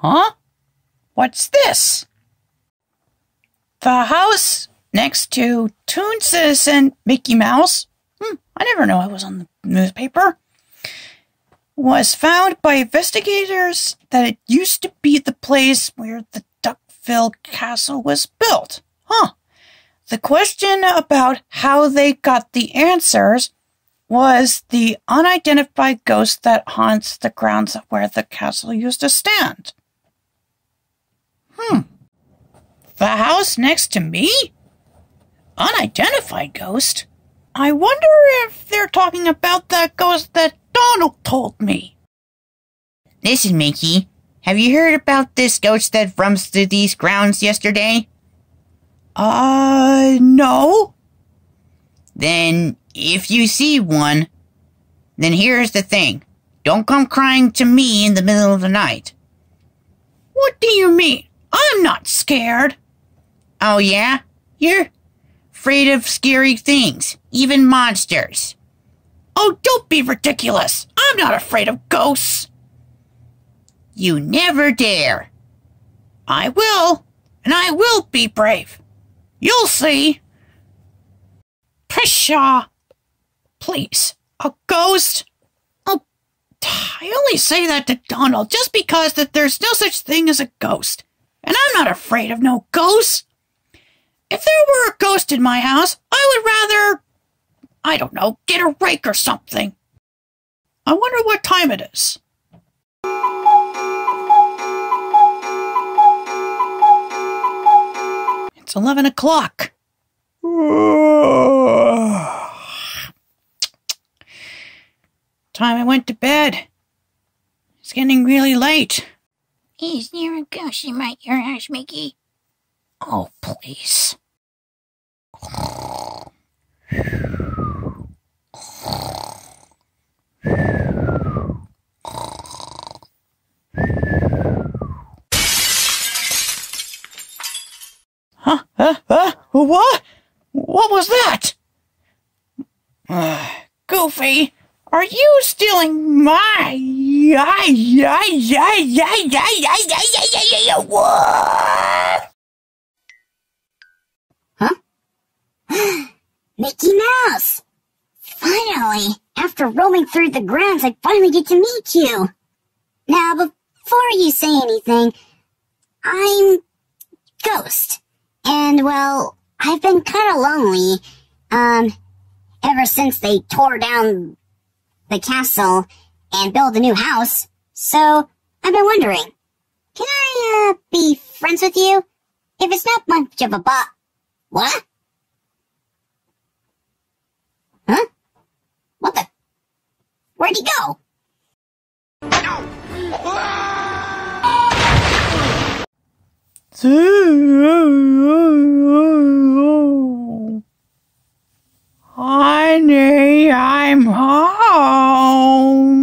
Huh? What's this? The house next to Toon Citizen Mickey Mouse. Hmm, I never know I was on the newspaper. Was found by investigators that it used to be the place where the Duckville Castle was built. Huh. The question about how they got the answers was the unidentified ghost that haunts the grounds of where the castle used to stand. Hmm. The house next to me? Unidentified ghost? I wonder if they're talking about that ghost that Donald told me. Listen, Mickey. Have you heard about this ghost that roams through these grounds yesterday? Uh, no. Then, if you see one, then here's the thing. Don't come crying to me in the middle of the night. What do you mean? I'm not scared. Oh, yeah? You're afraid of scary things, even monsters. Oh, don't be ridiculous. I'm not afraid of ghosts. You never dare. I will, and I will be brave. You'll see. Pshaw. Please, a ghost? Oh, I only say that to Donald just because that there's no such thing as a ghost. And I'm not afraid of no ghosts. If there were a ghost in my house, I would rather, I don't know, get a rake or something. I wonder what time it is. It's 11 o'clock. Time I went to bed. It's getting really late. Is there a ghost in my your house, Mickey? Oh, please. Huh? Huh? Huh? What? What was that? Uh, Goofy, are you stealing my... Huh? Mickey Mouse! Finally! After roaming through the grounds, I finally get to meet you! Now, before you say anything, I'm Ghost. And, well, I've been kinda lonely, um, ever since they tore down the castle and build a new house. So, I've been wondering, can I, uh, be friends with you? If it's not much of a bo- What? Huh? What the? Where'd he go? Honey, I'm home.